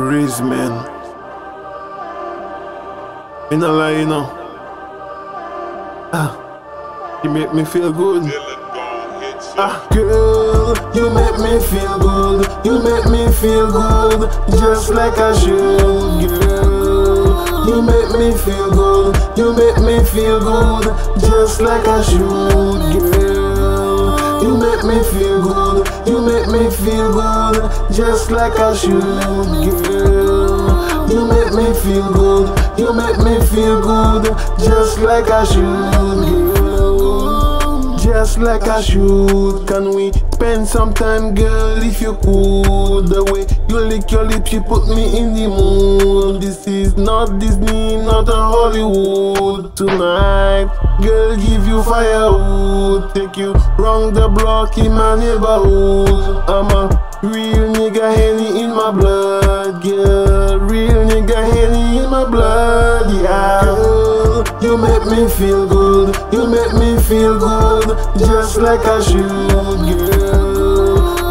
Razmen. In a lie, you know. Ah, you make me feel good. Ah, girl, you make me feel good. You make me feel good, just like I should, girl. You make me feel good. You make me feel good, just like I should, girl. You make me feel. You make me feel good, just like I should, girl. You make me feel good. You make me feel good, just like I should, girl. Just like I should. Can we spend some time, girl, if you could? The way lick your lips, you put me in the mood. This is not Disney, not a Hollywood. Tonight, girl, give you firewood. Take you round the block in my neighborhood. I'm a real nigga, Henny in my blood, girl. Real nigga, Henny in my blood, yeah. Girl, you make me feel good. You make me feel good, just like I should, girl.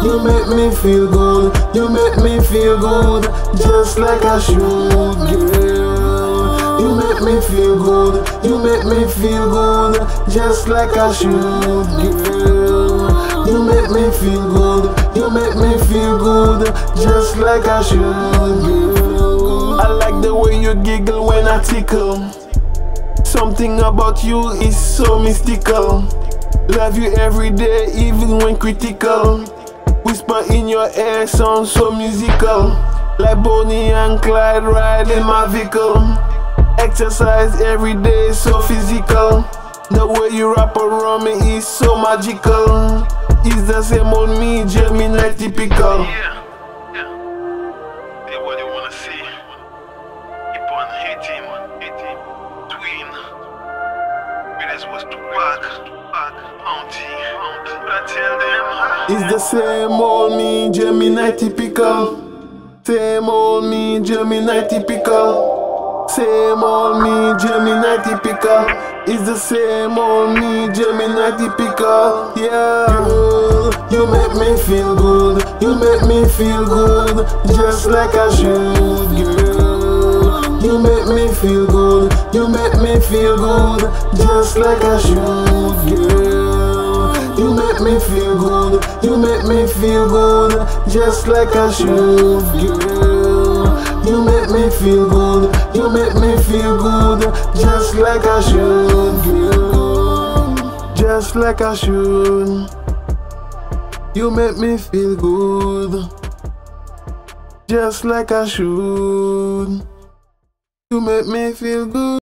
You make me feel good. You make me feel good, just like I should, girl. You make me feel good. You make me feel good, just like I should, girl. You make me feel good. You make me feel good, just like I should, girl. I like the way you giggle when I tickle. Something about you is so mystical. Love you every day, even when critical. Whisper in your ear sounds so musical. Like Bonnie and Clyde riding my vehicle. Exercise every day, so physical. The way you wrap around me is so magical. It's the same old me, Gemini typical. Yeah. Yeah. Was I tell them? It's the same old me, Gemini typical. Same old me, Gemini typical. Same old me, Gemini typical. It's the same old me, Gemini typical. Yeah. You make me feel good. You make me feel good, just like I should, girl. You make me feel good. You make me feel good, just like I should, girl. You make me feel good. You make me feel good, just like I should, girl. You make me feel good. You make me feel good, just like I should, girl. Just like I should. You make me feel good, just like I should. You make me feel good.